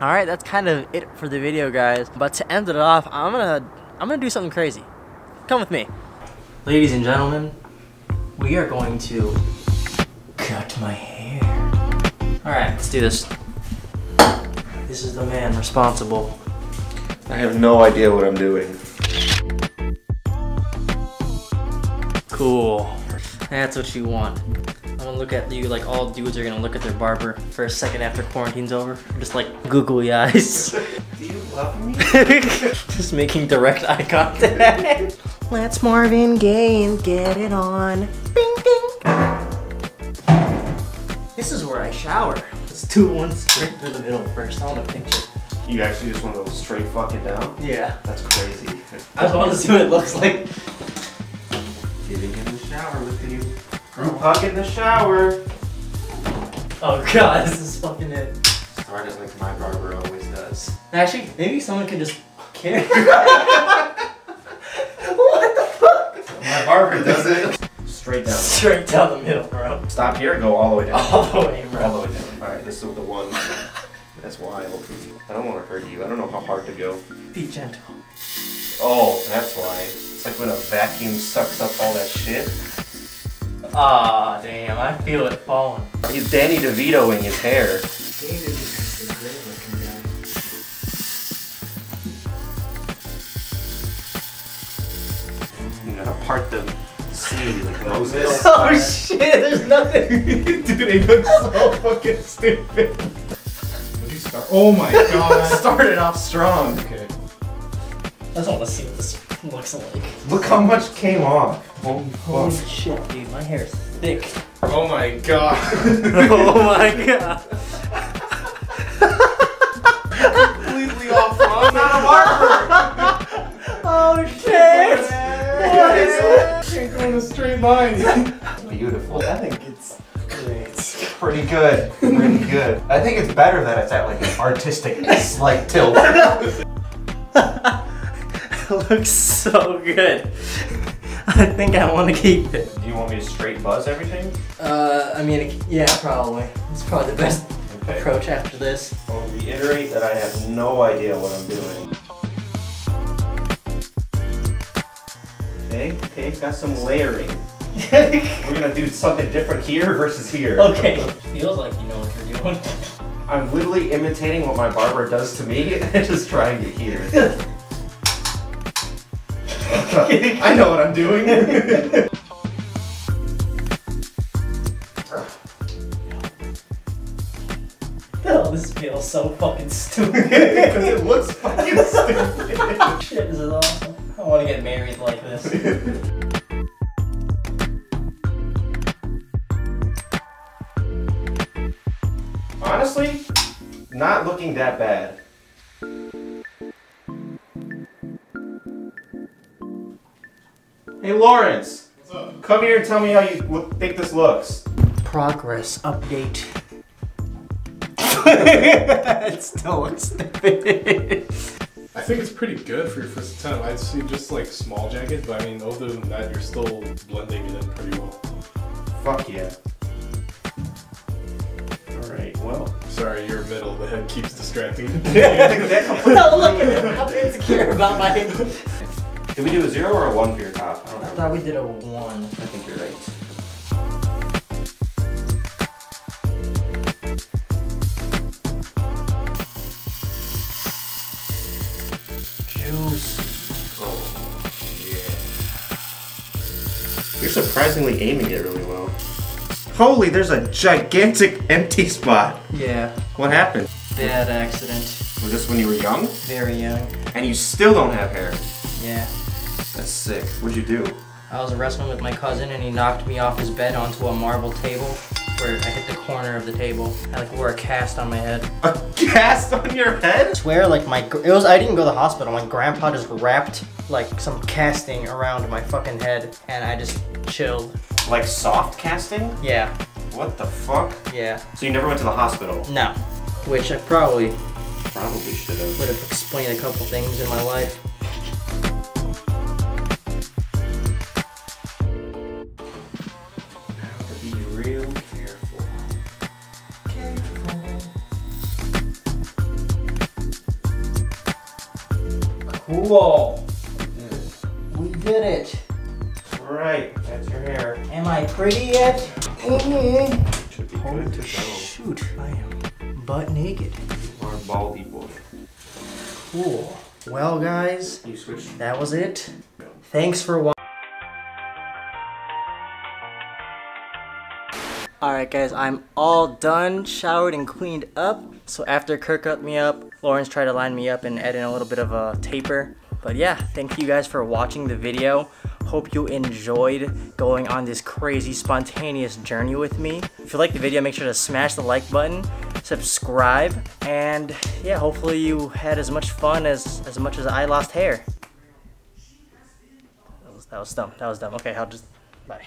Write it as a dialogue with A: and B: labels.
A: All right, that's kind of it for the video, guys. But to end it off, I'm gonna I'm gonna do something crazy. Come with me. Ladies and gentlemen, we are going to cut my hair. All right, let's do this. This is the man responsible.
B: I have no idea what I'm doing.
A: Cool. That's what you want. I'm gonna look at you like all dudes are gonna look at their barber for a second after quarantine's over. Just like googly eyes.
B: Do you love me?
A: Just making direct eye contact. Let's Marvin Gaye and get it on. Bing bing. This is where I shower. Let's do one straight through the middle first. I want a picture.
B: You actually just want to go straight fucking down?
A: Yeah.
B: That's crazy.
A: I just want to see what it looks like.
B: Getting in the shower with you. Group hug in the shower.
A: Oh god, this is fucking it.
B: Start it like my barber always does.
A: Actually, maybe someone can just care. what the fuck?
B: My barber does it. Straight down.
A: Straight down the middle, bro.
B: Stop here, go all the way down.
A: All the way, bro.
B: All the way down. Alright, this is the one. That's wild. I don't want to hurt you. I don't know how hard to go.
A: Be gentle.
B: Oh, that's why. It's like when a vacuum sucks up all that shit.
A: Ah, damn, I feel it falling.
B: He's Danny DeVito-ing his hair. You gotta part the sea like Moses.
A: Oh shit, there's nothing.
C: Dude, it looks so fucking stupid. Would you start? Oh my god.
B: Started off strong.
C: okay.
A: I just want to see what this looks like.
B: Look how much came off. Holy
A: Holy
B: fuck.
A: shit, dude, my hair is thick.
C: Oh my god.
A: oh my god.
C: Completely off front. Not a barber.
A: Oh shit.
C: Can't go in a straight line.
B: Beautiful.
C: I think it's great.
B: Pretty good. Pretty good. I think it's better that it's at like an artistic slight tilt.
A: it looks so good. I think I want to keep it.
B: Do you want me to straight buzz everything?
A: Uh, I mean, yeah, probably. It's probably the best
B: Okay.
A: approach after this.
B: I'll reiterate that I have no idea what I'm doing. Okay, okay, got some layering. We're gonna do something different here versus here.
A: okay. Feels like you know what you're doing.
B: I'm literally imitating what my barber does to me and just trying it here. I know what I'm doing.
A: Oh, this feels so fucking stupid.
B: Because it looks fucking stupid.
A: Shit, this is awesome. I want to get married like this.
B: Honestly, not looking that bad. Hey Lawrence,
C: What's up?
B: come here and tell me how you look, think this looks.
A: Progress update. it still looks stupid.
C: I think it's pretty good for your first attempt. I'd see just like small jacket, but I mean, other than that, you're still blending it in pretty well.
B: Fuck yeah. Alright, well.
C: Sorry, you're middle. The head keeps distracting.
A: no, look at him. I'm insecure about my. I
B: Did we do a zero or a one for your top? I don't know.
A: thought we did a one.
B: I think you're right.
A: Juice.
B: Oh, yeah. You're surprisingly aiming it really well. Holy, there's a gigantic empty spot.
A: Yeah.
B: What happened?
A: Bad accident.
B: Was this when you were young?
A: Very young.
B: And you still don't have hair?
A: Yeah.
B: That's sick. What'd you do?
A: I was wrestling with my cousin and he knocked me off his bed onto a marble table where I hit the corner of the table. I like wore a cast on my head.
B: A cast on your head?
A: I swear like my it was I didn't go to the hospital. My grandpa just wrapped like some casting around my fucking head and I just chilled.
B: Like soft casting?
A: Yeah.
B: What the fuck?
A: Yeah.
B: So you never went to the hospital?
A: No. Which I probably
B: Probably should have.
A: would have explained a couple things in my life.
B: Whoa.
A: We did it.
B: Right, that's your hair.
A: Am I pretty yet?
B: Should be
A: Holy
B: good to go.
A: shoot, I am butt naked.
B: Or baldy boy.
A: Cool. Well, guys,
B: You
A: that was it. Thanks for watching. Alright guys, I'm all done, showered and cleaned up. So after Kirk cut me up, Lawrence tried to line me up and add in a little bit of a taper. But yeah, thank you guys for watching the video. Hope you enjoyed going on this crazy spontaneous journey with me. If you like the video, make sure to smash the like button, subscribe, and yeah, hopefully you had as much fun as, as much as I lost hair. That was, that was dumb, that was dumb. Okay, I'll just, bye.